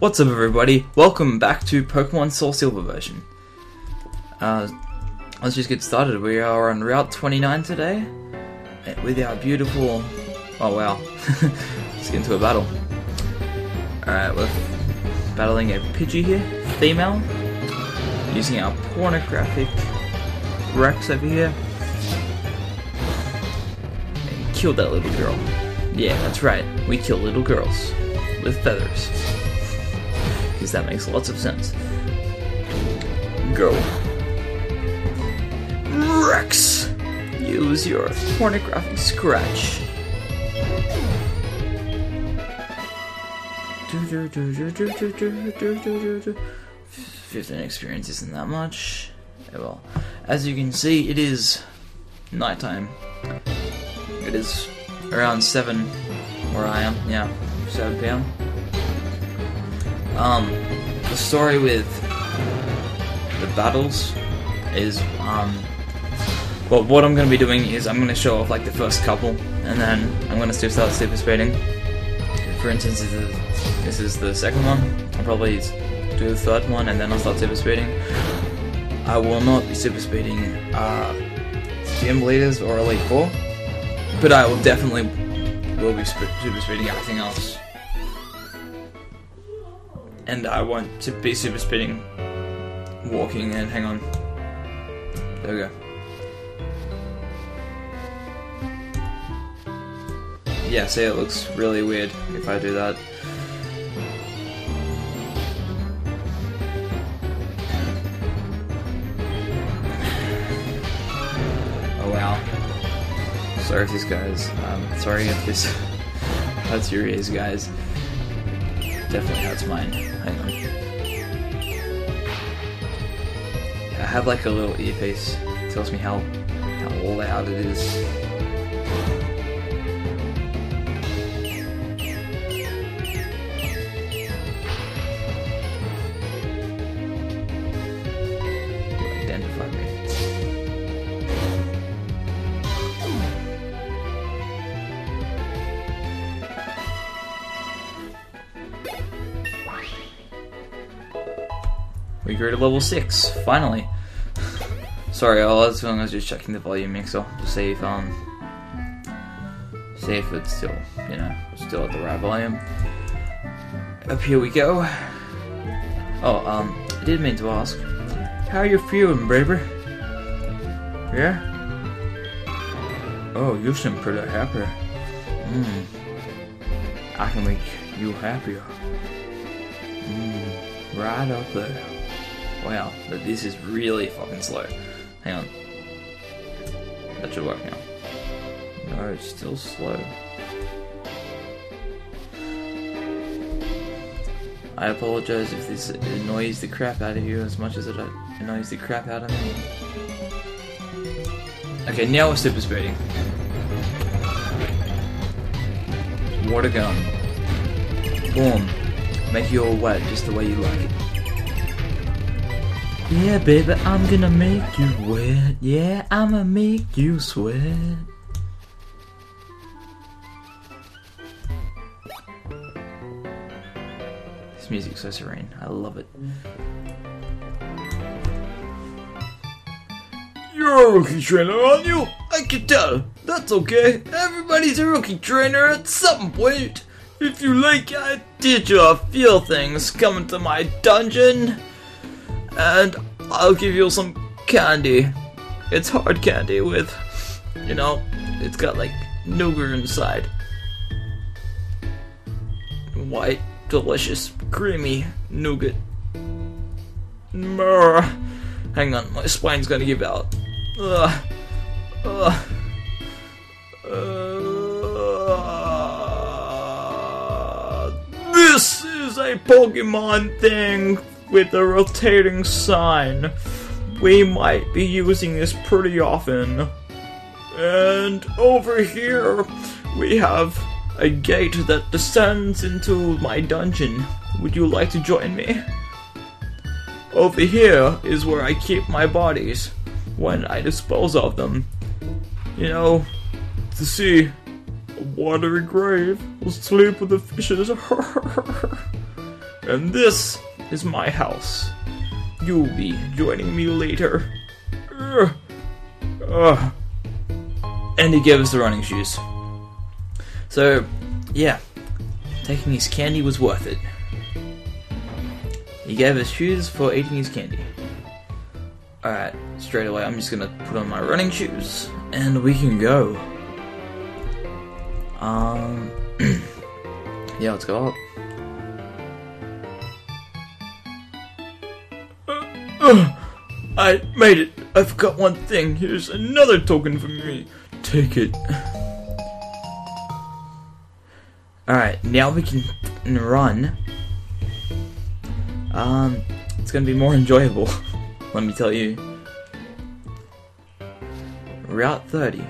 What's up, everybody? Welcome back to Pokemon Soul Silver version. Uh, let's just get started. We are on Route 29 today with our beautiful. Oh wow! let's get into a battle. Alright, we're battling a Pidgey here, female, using our pornographic Rexx over here. And kill that little girl. Yeah, that's right. We kill little girls with feathers. Because that makes lots of sense. Go. Rexx! Use your pornographic scratch. 15 experience isn't that much. Yeah, well, as you can see, it is nighttime. It is around 7 where I am, yeah, 7 p.m. Um, the story with the battles is, um, well, what I'm going to be doing is I'm going to show off like the first couple, and then I'm going to start super speeding. For instance, this is, this is the second one. I'll probably do the third one, and then I'll start super speeding. I will not be super speeding uh, gym leaders or Elite Four, but I will definitely will be super speeding everything else. And I want to be super speeding walking and hang on. There we go. Yeah, see it looks really weird if I do that. Oh wow. Sorry if these guys, um, sorry if this hurts your ears guys. Definitely hurts mine. Hang on. Yeah, I have like a little earpiece. It tells me how, how loud it is. We grew to level 6, finally. Sorry, all I was doing was just checking the volume mixer to see if, um, see if it's still, you know, still at the right volume. Up here we go. Oh, um, I did mean to ask, how are you feeling, baby? Yeah? Oh, you seem pretty happy. Hmm. I can make you happier. Hmm. Right up there. Wow, but this is really fucking slow. Hang on. That should work now. No, it's still slow. I apologize if this annoys the crap out of you as much as it annoys the crap out of me. Okay, now we're super speeding. Water gun. Boom. Make you all wet just the way you like it. Yeah, baby, I'm gonna make you wet. Yeah, I'ma make you sweat. This music's so serene. I love it. You're a rookie trainer, aren't you? I can tell. That's okay. Everybody's a rookie trainer at some point. If you like, I teach you a few things. Come into my dungeon and I'll give you some candy. It's hard candy with, you know, it's got like nougat inside. White, delicious, creamy nougat. Brr. Hang on, my spine's gonna give out. Ugh. Ugh. Uh, this is a Pokemon thing with a rotating sign. We might be using this pretty often. And over here, we have a gate that descends into my dungeon. Would you like to join me? Over here is where I keep my bodies when I dispose of them. You know, to see a watery grave will sleep with the fishes. and this is my house. You'll be joining me later. Ugh. Ugh. And he gave us the running shoes. So, yeah, taking his candy was worth it. He gave us shoes for eating his candy. Alright, straight away I'm just gonna put on my running shoes and we can go. Um, yeah, let's go up. I made it. I forgot one thing. Here's another token for me. Take it. Alright, now we can run. Um, it's gonna be more enjoyable. Let me tell you. Route 30.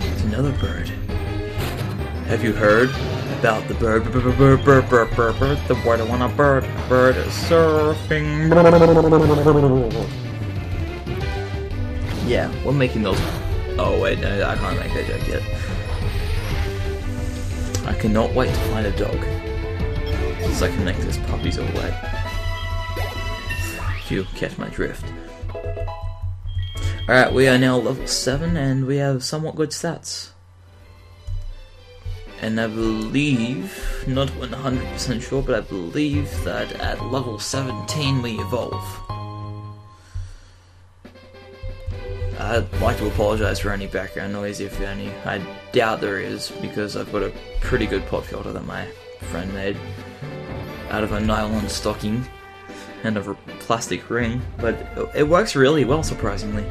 It's another bird. Have you heard about the bird? Bird, bird, bird, bird, bird, bird. The word I want a bird. Bird is surfing. Yeah, we're making those. Oh wait, no, I can't make that joke yet. I cannot wait to find a dog. So I can make this puppies all wet. You catch my drift. Alright, we are now level 7 and we have somewhat good stats. And I believe, not 100% sure, but I believe that at level 17 we evolve. I'd like to apologise for any background noise if any. I doubt there is, because I've got a pretty good pop filter that my friend made out of a nylon stocking and a plastic ring, but it works really well, surprisingly.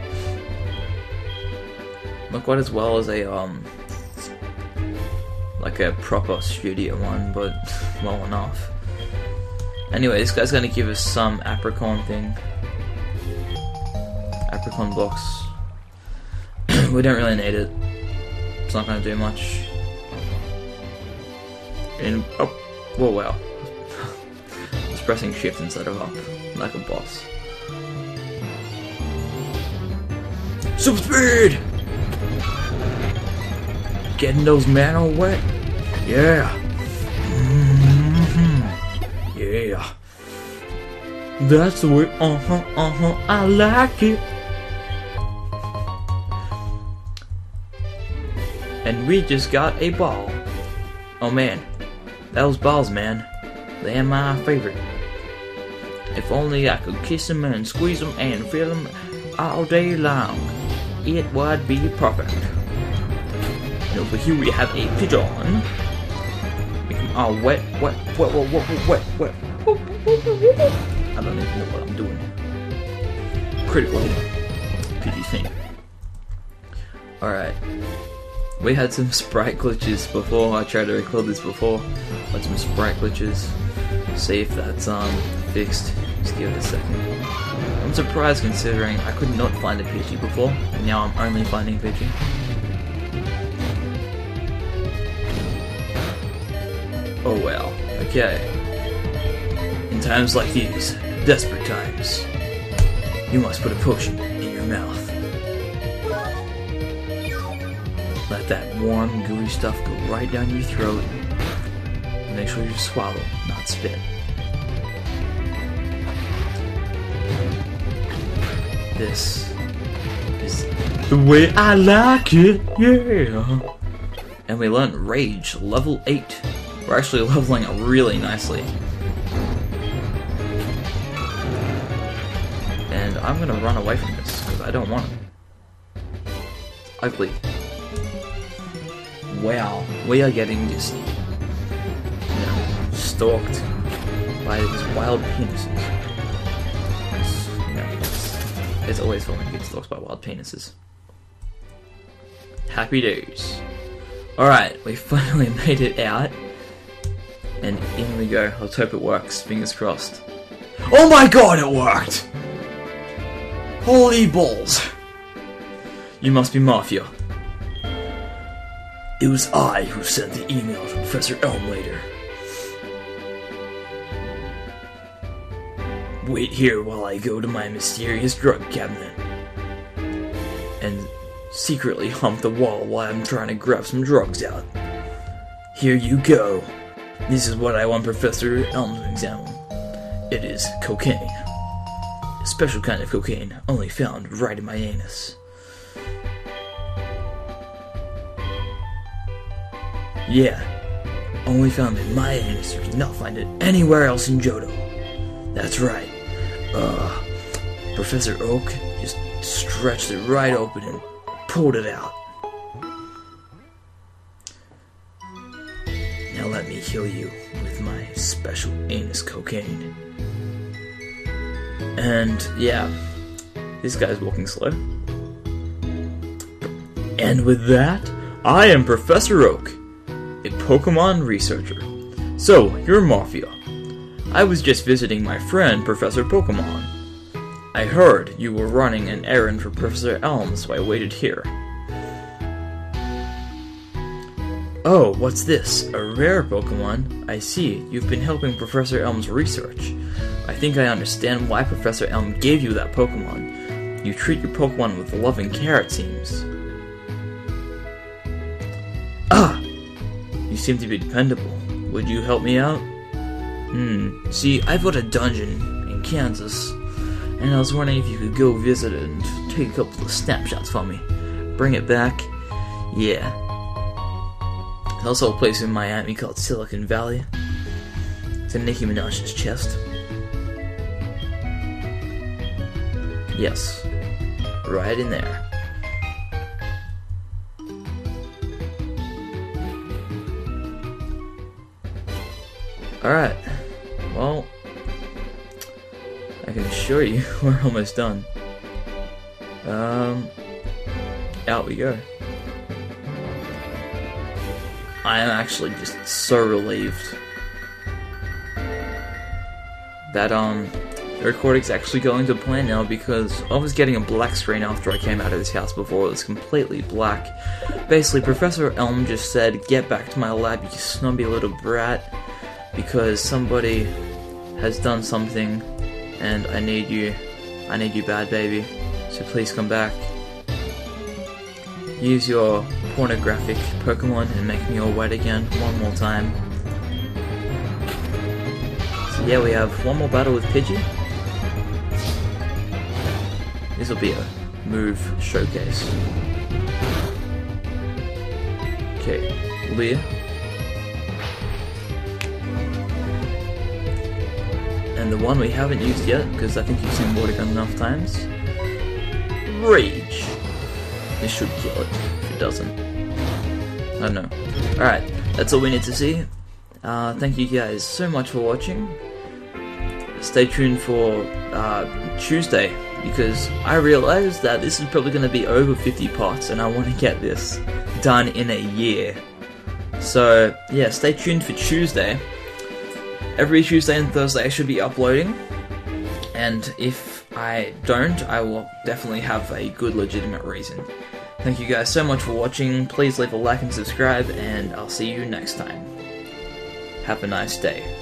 Not quite as well as a, um, like a proper studio one, but well enough. Anyway, this guy's gonna give us some apricot thing. Apricot blocks. we don't really need it. It's not gonna do much. And, oh, whoa, wow. I was pressing shift instead of up, like a boss. Super speed! Getting those mana wet? Yeah. hmm Yeah. That's the way, uh huh, uh huh, I like it. And we just got a ball. Oh man, those balls, man. They're my favorite. If only I could kiss them and squeeze them and feel them all day long, it would be perfect. Over here we have a them all wet, wet, wet, wet, wet, wet, wet. I don't even know what I'm doing. Critical. Pity thing. Alright. We had some sprite glitches before. I tried to record this before. Had some sprite glitches. See if that's um fixed. Just give it a second. I'm surprised considering I could not find a Pidgey before, and now I'm only finding a Oh well. Okay. In times like these, desperate times, you must put a potion in your mouth. Let that warm, gooey stuff go right down your throat. Make sure you swallow, not spit. This is the way I like it, yeah. And we learned Rage, level 8. We're actually leveling up really nicely. And I'm gonna run away from this, because I don't want it. Ugly. Wow, we are getting just you know, stalked by these wild penises. It's, always fun when you get stalked by wild penises. Happy days. Alright, we finally made it out. And in we go. Let's hope it works. Fingers crossed. Oh my god, it worked! Holy balls! You must be Mafia. It was I who sent the email to Professor Elm Elmlater. Wait here while I go to my mysterious drug cabinet and secretly hump the wall while I'm trying to grab some drugs out. Here you go. This is what I want Professor Elm to examine. It is cocaine. A special kind of cocaine, only found right in my anus. Yeah, only found in my anus. You cannot find it anywhere else in Johto. That's right. Uh, Professor Oak just stretched it right open and pulled it out. Heal you with my special anus cocaine. And yeah, this guy's walking slow. And with that, I am Professor Oak, a Pokemon researcher. So, you're Mafia. I was just visiting my friend Professor Pokemon. I heard you were running an errand for Professor Elm, so I waited here. Oh, what's this? A rare Pokemon? I see. You've been helping Professor Elm's research. I think I understand why Professor Elm gave you that Pokemon. You treat your Pokemon with love and care, it seems. Ah! You seem to be dependable. Would you help me out? Hmm. See, I've got a dungeon in Kansas, and I was wondering if you could go visit it and take a couple of snapshots for me. Bring it back. Yeah. There's also a place in Miami called Silicon Valley. It's in Nicki Minaj's chest. Yes. Right in there. Alright. Well, I can assure you we're almost done. Um, out we go. I am actually just so relieved that um the recording's actually going to plan now because I was getting a black screen after I came out of this house before it was completely black. Basically, Professor Elm just said, "Get back to my lab, you snobby little brat." because somebody has done something and I need you. I need you bad, baby. So please come back. Use your pornographic Pokemon and make me all wet again one more time. So yeah, we have one more battle with Pidgey. This will be a move showcase. Okay, Leah. And the one we haven't used yet, because I think you've seen Water Gun enough times. Rage. This should kill it, if it doesn't. I don't know. Alright, that's all we need to see. Uh, thank you guys so much for watching. Stay tuned for uh, Tuesday, because I realized that this is probably going to be over 50 parts, and I want to get this done in a year. So, yeah, stay tuned for Tuesday every Tuesday and Thursday I should be uploading. And if I don't, I will definitely have a good legitimate reason. Thank you guys so much for watching. Please leave a like and subscribe, and I'll see you next time. Have a nice day.